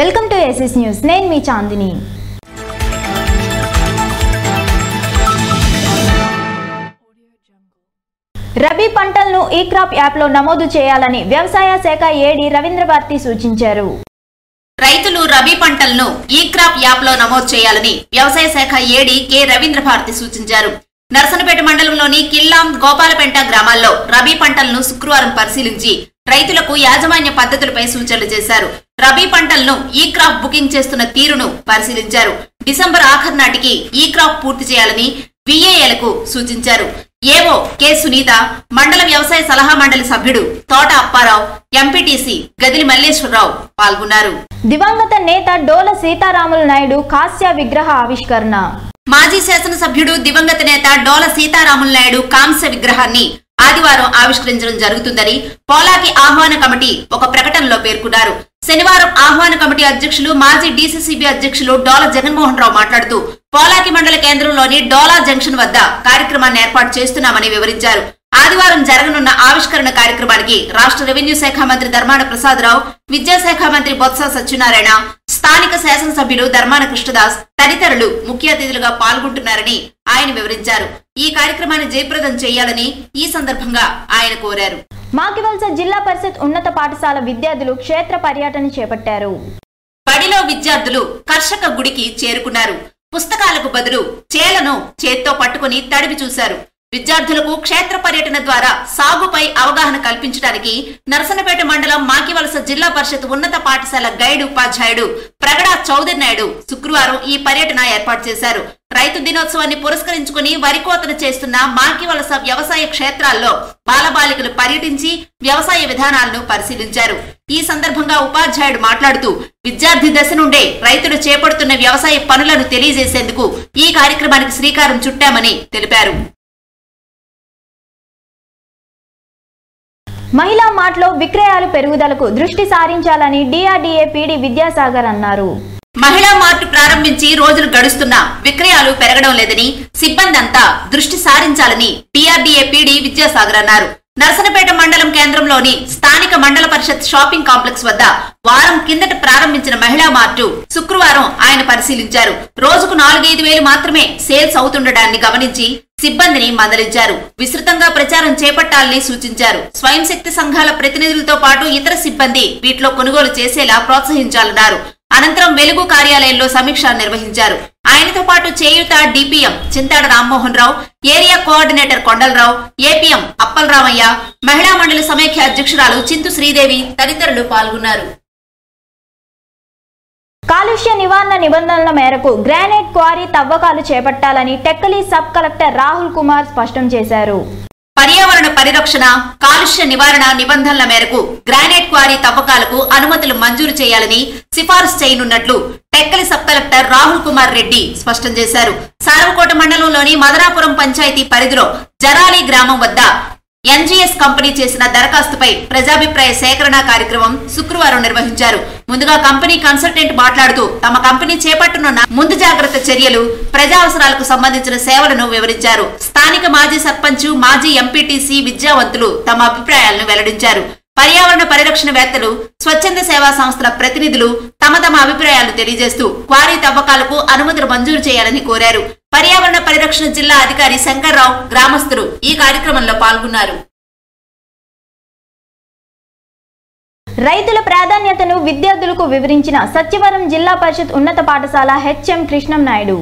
Welcome to SS news. నేను మీ చాందిని. రబీ పంటలను ఈ క్రాప్ యాప్లో నమోదు చేయాలని వ్యవసాయ శాఖ ఏడి రవీంద్ర భారతి సూచించారు. రైతులు రబీ పంటలను ఈ క్రాప్ యాప్లో నమోదు చేయాలని వ్యవసాయ శాఖ ఏడి కె రవీంద్ర భారతి సూచించారు. నర్సనపేట మండలంలోని కిల్లాం గోపాలపేట గ్రామాల్లో రబీ పంటలను శుక్రవారం పరిశీలించి రైతులకు యాజమాన్య పద్ధతులపై సూచనలు చేశారు. రబీ పంటలను ఈ క్రాప్ బుకింగ్ చేస్తున్న తీరును పరిశీలించారు. డిసెంబర్ ఆఖరు నాటికి ఈ క్రాప్ పూర్తి చేయాలని విఏఏలకు సూచించారు. ఏవో కె సునీత మండల వ్యవసాయ సలహా మండలి సభ్యుడు తోట అప్పారావు ఎంపీటీసీ గదిలి మల్లేశ్వరరావు పాల్గొన్నారు. దివంగత నేత డోల సీతారాములు నాయుడు కాస్య విగ్రహ ఆవిష్కరణ. మాజీ శాసనసభ్యుడు దివంగత నేత డోల సీతారాములు నాయుడు కాంస్య విగ్రహాన్ని ఆదివారం ఆవిష్కరించడం జరుగుతుందని పోలాకి ఆహ్వాన కమిటీ ఒక ప్రకటనలో పేర్కొన్నారు. శనివారం ఆహ్వాన కమిటీ అధ్యక్షులు మాజీ డీసీసీబీ అధ్యక్షులు డోల జగన్మోహన్ రావు మాట్లాడుతూ పోలాకి మండల కేంద్రంలోని డోలా జంక్షన్ వద్ద కార్యక్రమాన్ని ఏర్పాటు చేస్తున్నామని వివరించారు. ఆదివారం జరగనున్న ఆవిష్కరణ కార్యక్రమానికి రాష్ట్ర రెవెన్యూ శాఖ మంత్రి ధర్మాన ప్రసాదరావు విద్యాశాఖ మంత్రి బొత్స సత్యనారాయణ స్థానిక శాసనసభ్యులు ధర్మాన కృష్ణదాస్ తదితరులు ముఖ్య అతిథులుగా పాల్గొంటున్నారని ఆయన వివరించారు. ఈ కార్యక్రమాన్ని జయప్రదం చేయాలని ఈ సందర్భంగా ఆయన కోరారు. మాకివలస జిల్లా పరిషత్ ఉన్నత పాఠశాల విద్యార్థులు క్షేత్ర పర్యటన చేపట్టారు. బడిలో విద్యార్థులు కర్షక గుడికి చేరుకున్నారు. పుస్తకాలకు బదులు చేలను చేత్తో పట్టుకుని తడివి చూశారు. విద్యార్థులకు క్షేత్ర పర్యటన ద్వారా సాగుపై అవగాహన కల్పించడానికి నరసనపేట మండలం మాకివలస జిల్లా పరిషత్ ఉన్నత పాఠశాల గైడ్ ఉపాధ్యాయుడు ప్రగడా చౌదరి నాయుడు శుక్రవారం ఈ పర్యటన ఏర్పాటు చేశారు. రైతు దినోత్సవాన్ని పురస్కరించుకుని వరి కోతను చేస్తున్న మాకివలస వ్యవసాయ క్షేత్రాల్లో బాలబాలికలు పర్యటించి వ్యవసాయ విధానాలను పరిశీలించారు. ఈ సందర్భంగా ఉపాధ్యాయుడు మాట్లాడుతూ విద్యార్థి దశ నుండే రైతులు చేపడుతున్న వ్యవసాయ పనులను తెలియజేసేందుకు ఈ కార్యక్రమానికి శ్రీకారం చుట్టామని తెలిపారు. మహిళా మార్ట్లో విక్రయాలు పెరుగుదలకు దృష్టి సారించాలని డిఆర్డీఏ పీడి విద్యాసాగర్ అన్నారు. మహిళా మార్ట్ ప్రారంభించి రోజులు గడుస్తున్నా విక్రయాలు పెరగడం లేదని సిబ్బంది అంతా దృష్టి సారించాలని టీఆర్డీఏ పీడీ విద్యాసాగర్ అన్నారు. నర్సనపేట మండలం కేంద్రంలోని స్థానిక మండల పరిషత్ షాపింగ్ కాంప్లెక్స్ వద్ద వారం కిందట ప్రారంభించిన మహిళా మార్టు శుక్రవారం ఆయన పరిశీలించారు. రోజుకు నాలుగైదు వేలు మాత్రమే సేల్స్ అవుతుండడాన్ని గమనించి సిబ్బందిని మందలించారు. విస్తృతంగా ప్రచారం చేపట్టాలని సూచించారు. స్వయం శక్తి సంఘాల ప్రతినిధులతో పాటు ఇతర సిబ్బంది వీటిలో కొనుగోలు చేసేలా ప్రోత్సహించాలన్నారు. అనంతరం వెలుగు కార్యాలయంలో సమీక్ష నిర్వహించారు. ఆయనతో పాటు చేయుత DPM Chintada Rammohan Rao area coordinator Kondalarao APM Appalaramayya మహిళా మండలి సమైక్య అధ్యక్షురాలు చింతు శ్రీదేవి తదితరులు పాల్గొన్నారు. కాలుష్య నివారణ నిబంధనల మేరకు గ్రానైట్ క్వారీ తవ్వకాలు చేపట్టాలని టెక్కలి సబ్ కలెక్టర్ రాహుల్ కుమార్ స్పష్టం చేశారు. పర్యావరణ పరిరక్షణ కాలుష్య నివారణ నిబంధనల మేరకు గ్రానైట్ క్వారీ తవ్వకాలకు అనుమతులు మంజూరు చేయాలని సిఫారసు చేయనున్నట్లు టెక్కలి సబ్ కలెక్టర్ రాహుల్ కుమార్ రెడ్డి స్పష్టం చేశారు. సారవకోట మండలంలోని మదనాపురం పంచాయతీ పరిధిలో జరాలి గ్రామం వద్ద ఎన్జీఎస్ కంపెనీ చేసిన దరఖాస్తుపై ప్రజాభిప్రాయ సేకరణ కార్యక్రమం శుక్రవారం నిర్వహించారు. ముందుగా కంపెనీ కన్సల్టెంట్ మాట్లాడుతూ తమ కంపెనీ చేపట్టనున్న ముందు జాగ్రత్త చర్యలు ప్రజా అవసరాలకు సంబంధించిన సేవలను వివరించారు. స్థానిక మాజీ సర్పంచ్ మాజీ ఎంపీటీసీ విద్యావంతులు తమ అభిప్రాయాలను వెల్లడించారు. పర్యావరణ పరిరక్షణ వేత్తలు స్వచ్ఛంద సేవా సంస్థల ప్రతినిధులు తమ తమ అభిప్రాయాలు తెలియజేస్తూ క్వారీ తవ్వకాలకు అనుమతులు మంజూరు చేయాలని కోరారు. పర్యావరణ పరిరక్షణ జిల్లా అధికారి శంకర్రావు గ్రామస్తులు ఈ కార్యక్రమంలో పాల్గొన్నారు. రైతుల ప్రాధాన్యతను విద్యార్థులకు వివరించిన సత్యవరం జిల్లా పరిషత్ ఉన్నత పాఠశాల హెచ్ఎం కృష్ణం నాయుడు.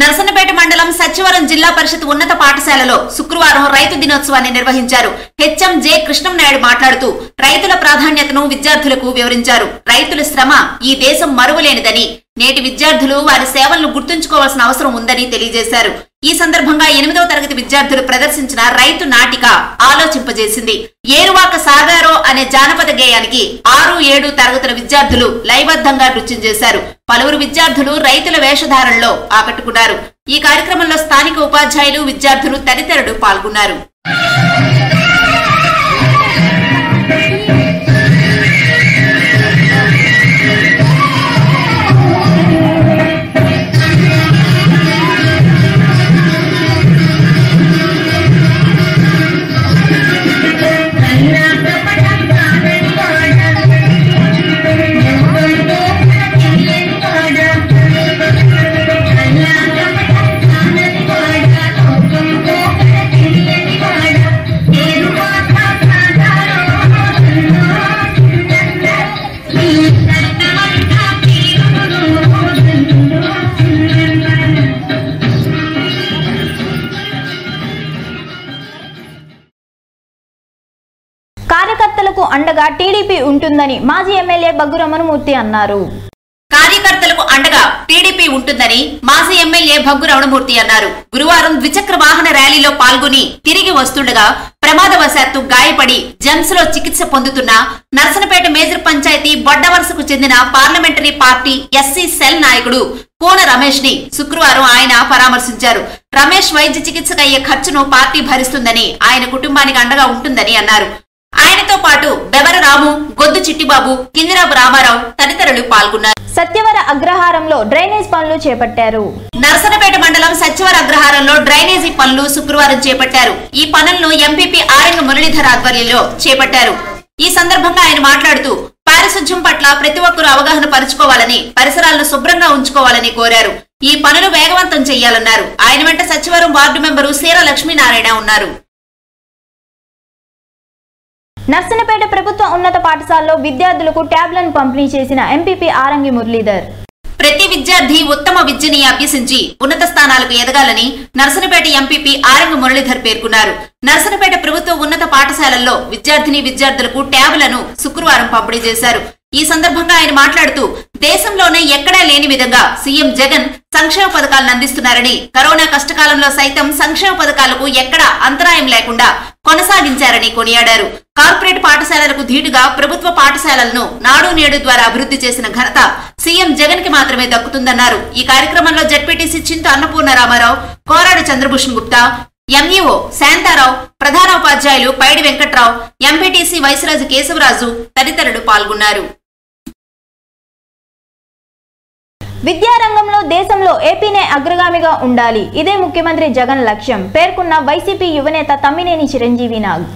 నరసన్నపేట మండలం సచివరం జిల్లా పరిషత్ ఉన్నత పాఠశాలలో శుక్రవారం రైతు దినోత్సవాన్ని నిర్వహించారు. హెచ్ఎం జె కృష్ణం నాయుడు మాట్లాడుతూ రైతుల ప్రాధాన్యతను విద్యార్థులకు వివరించారు. రైతుల శ్రమ ఈ దేశం మరువలేనిదని నేటి విద్యార్థులు వారి సేవలను గుర్తుంచుకోవాల్సిన అవసరం ఉందని తెలియజేశారు. ఈ సందర్భంగా ఎనిమిదవ తరగతి విద్యార్థులు ప్రదర్శించిన రైతు నాటిక ఆలోచింపజేసింది. ఏరువాక సాగారో అనే జానపద గేయానికి ఆరు ఏడు తరగతుల విద్యార్థులు లయబద్ధంగా నృత్యం చేశారు. పలువురు విద్యార్థులు రైతుల వేషధారణలో ఆకట్టుకున్నారు. ఈ కార్యక్రమంలో స్థానిక ఉపాధ్యాయులు విద్యార్థులు తదితరులు పాల్గొన్నారు. అండగా టీడీపీ ఉంటుందని మాజీ ఎమ్మెల్యే బగ్గు రమణమూర్తి అన్నారు. కార్యకర్తలకు అండగా టీడీపీ ఉంటుందని మాజీ ఎమ్మెల్యే భగ్గు రమణమూర్తి అన్నారు. గురువారం ద్విచక్ర వాహన ర్యాలీలో పాల్గొని తిరిగి వస్తుండగా ప్రమాదవశాత్తు గాయపడి జమ్స్లో చికిత్స పొందుతున్న నర్సనపేట మేజర్ పంచాయతీ బొడ్డవలసకు చెందిన పార్లమెంటరీ పార్టీ ఎస్సీ సెల్ నాయకుడు కోన రమేష్ని శుక్రవారం ఆయన పరామర్శించారు. రమేష్ వైద్య చికిత్సకు అయ్యే ఖర్చును పార్టీ భరిస్తుందని ఆయన కుటుంబానికి అండగా ఉంటుందని అన్నారు. ఆయనతో పాటు బెవర రాము గొద్దు చిట్టిబాబు కిందిరాబు రామారావు తదితరులు పాల్గొన్నారు. సత్యవర అగ్రహారంలో డ్రైనేజ్ పనులు చేపట్టారు. నరసనపేట మండలం సచివర అగ్రహారంలో డ్రైనేజీ పనులు శుక్రవారం చేపట్టారు. ఈ పనులను ఎంపీపీ ఆరంగ మురళీధర్ ఆధ్వర్యంలో చేపట్టారు. ఈ సందర్భంగా ఆయన మాట్లాడుతూ పారిశుధ్యం పట్ల ప్రతి ఒక్కరూ అవగాహన పరుచుకోవాలని పరిసరాలను శుభ్రంగా ఉంచుకోవాలని కోరారు. ఈ పనులు వేగవంతం చేయాలన్నారు. ఆయన వెంట సచివరం వార్డు మెంబరు సీర లక్ష్మీనారాయణ ఉన్నారు. నర్సనపేట ప్రభుత్వ ఉన్నత పాఠశాలలో విద్యార్థులకు ట్యాబ్లను పంపిణీ చేసిన ఎంపీపీ ఆరంగి మురళీధర్. ప్రతి విద్యార్థి ఉత్తమ విద్యని అభ్యసించి ఉన్నత స్థానాలకు ఎదగాలని నర్సనపేట ఎంపీపీ ఆరంగి మురళీధర్ పేర్కొన్నారు. నర్సనపేట ప్రభుత్వ ఉన్నత పాఠశాలల్లో విద్యార్థిని విద్యార్థులకు ట్యాబ్లను శుక్రవారం పంపిణీ చేశారు. ఈ సందర్భంగా ఆయన మాట్లాడుతూ దేశంలోనే ఎక్కడా లేని విధంగా సీఎం జగన్ సంక్షేమ పథకాలను అందిస్తున్నారని కరోనా కష్టకాలంలో సైతం సంక్షేమ పథకాలకు ఎక్కడా అంతరాయం లేకుండా కొనసాగించారని కొనియాడారు. కార్పొరేట్ పాఠశాలలకు ధీటుగా ప్రభుత్వ పాఠశాలలను నాడు నేడు ద్వారా అభివృద్ధి చేసిన ఘనత సీఎం జగన్కి మాత్రమే దక్కుతుందన్నారు. ఈ కార్యక్రమంలో జడ్పీటీసీ చింత అన్నపూర్ణ రామారావు కోరాడు చంద్రభూషణ్ గుప్తా ఎంఈఓ శాంతారావు ప్రధానోపాధ్యాయులు పైడి వెంకట్రావు ఎంపీటీసీ వైసరాజు కేశవరాజు తదితరులు పాల్గొన్నారు. విద్యారంగంలో దేశంలో ఏపీనే అగ్రగామిగా ఉండాలి. ఇదే ముఖ్యమంత్రి జగన్ లక్ష్యం. పేర్కొన్న వైసీపీ యువనేత తమ్మినేని చిరంజీవి నాగ్.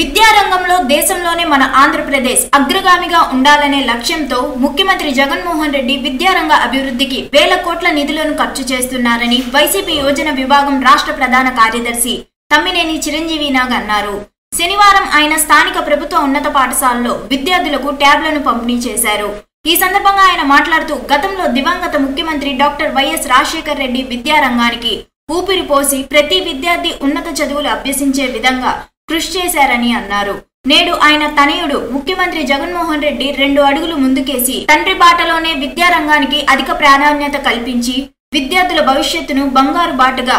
విద్యారంగంలో దేశంలోనే మన ఆంధ్రప్రదేశ్ అగ్రగామిగా ఉండాలనే లక్ష్యంతో ముఖ్యమంత్రి జగన్మోహన్ రెడ్డి విద్యారంగ అభివృద్ధికి వేల కోట్ల నిధులను ఖర్చు చేస్తున్నారని వైసీపీ యోజన విభాగం రాష్ట్ర ప్రధాన కార్యదర్శి తమ్మినేని చిరంజీవి నాగ్ అన్నారు. శనివారం ఆయన స్థానిక ప్రభుత్వ ఉన్నత పాఠశాలలో విద్యార్థులకు ట్యాబ్లను పంపిణీ చేశారు. ఈ సందర్భంగా ఆయన మాట్లాడుతూ గతంలో దివంగత ముఖ్యమంత్రి డాక్టర్ వైఎస్ రాజశేఖర్ రెడ్డి విద్యారంగానికి ఊపిరి పోసి ప్రతి విద్యార్థి ఉన్నత చదువులు అభ్యసించే విధంగా కృషి చేశారని అన్నారు. నేడు ఆయన తనయుడు ముఖ్యమంత్రి జగన్మోహన్ రెడ్డి రెండు అడుగులు ముందుకేసి తండ్రి బాటలోనే విద్యారంగానికి అధిక ప్రాధాన్యత కల్పించి విద్యార్థుల భవిష్యత్తును బంగారు బాటగా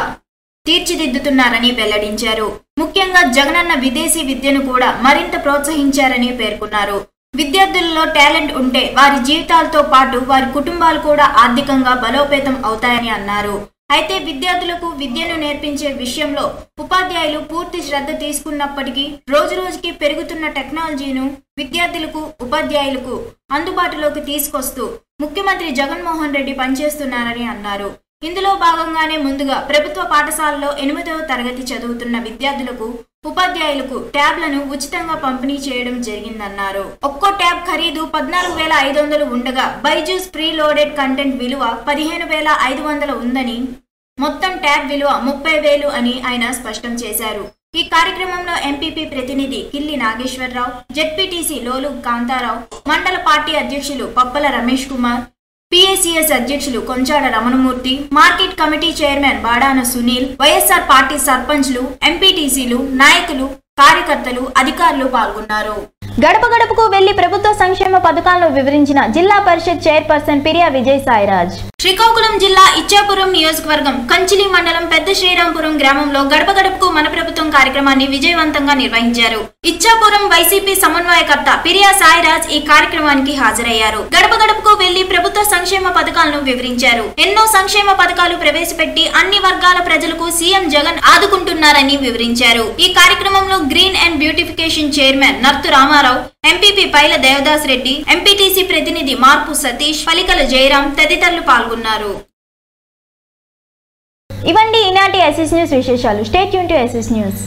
తీర్చిదిద్దుతున్నారని వెల్లడించారు. ముఖ్యంగా జగనన్న విదేశీ విద్యను కూడా మరింత ప్రోత్సహించారని పేర్కొన్నారు. విద్యార్థులలో టాలెంట్ ఉంటే వారి జీవితాలతో పాటు వారి కుటుంబాలు కూడా ఆర్థికంగా బలోపేతం అవుతాయని అన్నారు. అయితే విద్యార్థులకు విద్యను నేర్పించే విషయంలో ఉపాధ్యాయులు పూర్తి శ్రద్ధ తీసుకున్నప్పటికీ రోజు రోజుకి పెరుగుతున్న టెక్నాలజీను విద్యార్థులకు ఉపాధ్యాయులకు అందుబాటులోకి తీసుకొస్తూ ముఖ్యమంత్రి జగన్మోహన్ రెడ్డి పనిచేస్తున్నారని అన్నారు. ఇందులో భాగంగానే ముందుగా ప్రభుత్వ పాఠశాలలో ఎనిమిదవ తరగతి చదువుతున్న విద్యార్థులకు ఉపాధ్యాయులకు ట్యాబ్లను ఉచితంగా పంపిణీ చేయడం జరిగిందన్నారు. ఒక్కో ట్యాబ్ ఖరీదు పద్నాలుగు వేల ఐదు వందలు ఉండగా బైజూస్ ప్రీ లోడెడ్ కంటెంట్ విలువ పదిహేను వేల ఐదు వందలు ఉందని మొత్తం ట్యాబ్ విలువ ముప్పై వేలు అని ఆయన స్పష్టం చేశారు. ఈ కార్యక్రమంలో ఎంపీపీ ప్రతినిధి కిల్లి నాగేశ్వరరావు జెడ్పీటీసీ లోలు కాంతారావు మండల పార్టీ అధ్యక్షులు పప్పల రమేష్ కుమార్ పిఏసిఎస్ అధ్యక్షులు Konchada Ramanamurthy market committee chairman Badana Sunil YSR party సర్పంచ్లు ఎంపీటీసీలు నాయకులు కార్యకర్తలు అధికారులు పాల్గొన్నారు. గడప గడపకు వెళ్ళి ప్రభుత్వ సంక్షేమ పథకాలను వివరించిన జిల్లా పరిషత్ చైర్పర్సన్ పిరియా విజయ్ సాయిరాజ్ శ్రీకాకుళం జిల్లా ఇచ్చాపురం నియోజకవర్గం కంచిలి మండలం పెద్ద శ్రీరాంపురం గ్రామంలో గడప గడపకు మన ప్రభుత్వం కార్యక్రమాన్ని విజయవంతంగా నిర్వహించారు. ఇచ్చాపురం వైసీపీ సమన్వయకర్త పిరియా సాయిరాజ్ ఈ కార్యక్రమానికి హాజరయ్యారు. గడప గడపకు వెళ్ళి సంక్షేమ పథకాలను వివరించారు. ఎన్నో సంక్షేమ పథకాలు ప్రవేశపెట్టి అన్ని వర్గాల ప్రజలకు సీఎం జగన్ ఆదుకుంటున్నారని వివరించారు. ఈ కార్యక్రమంలో green and beautification chairman Narthu Ramarao MPP Paila Devadas Reddy MPTC ప్రతినిధి మార్పు సతీష్ పలికల జయరాం తదితరులు పాల్గొన్నారు. ఇవండి ఈనాటి ఎస్ఎస్ న్యూస్ విశేషాలు. స్టేట్ యూన్ టు ఎస్ఎస్ న్యూస్